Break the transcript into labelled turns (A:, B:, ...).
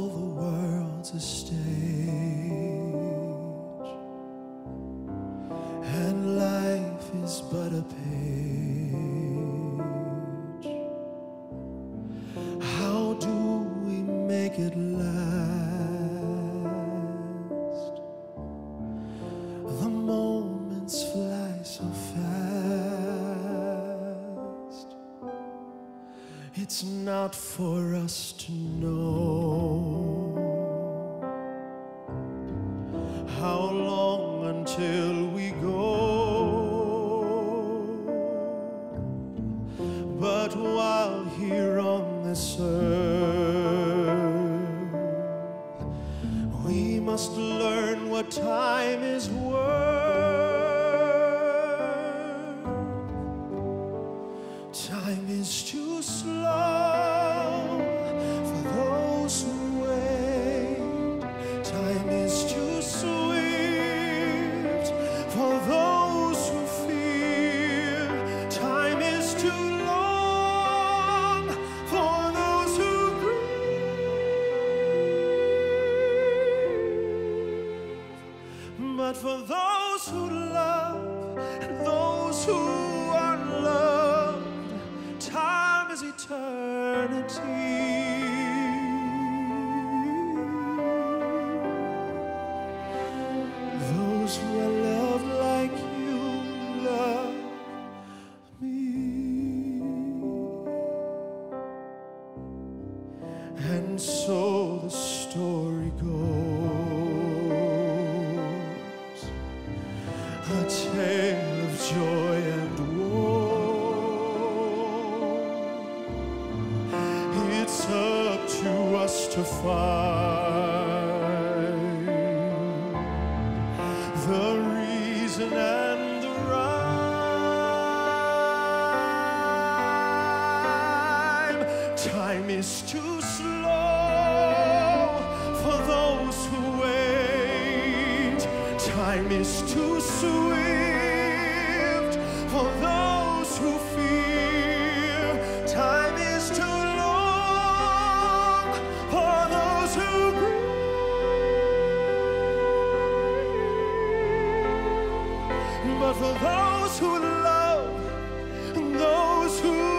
A: the world's a stage, and life is but a page. How do we make it last? The moments fly It's not for us to know how long until we go. But while here on this earth, we must learn what time is worth. Time is too slow for those who wait. Time is too swift for those who fear. Time is too long for those who grieve. But for those who love and those who is eternity. Those who are loved like you love me. And so the story goes the reason and the rhyme. Time is too slow for those who wait. Time is too swift for those who fear. But for those who love, those who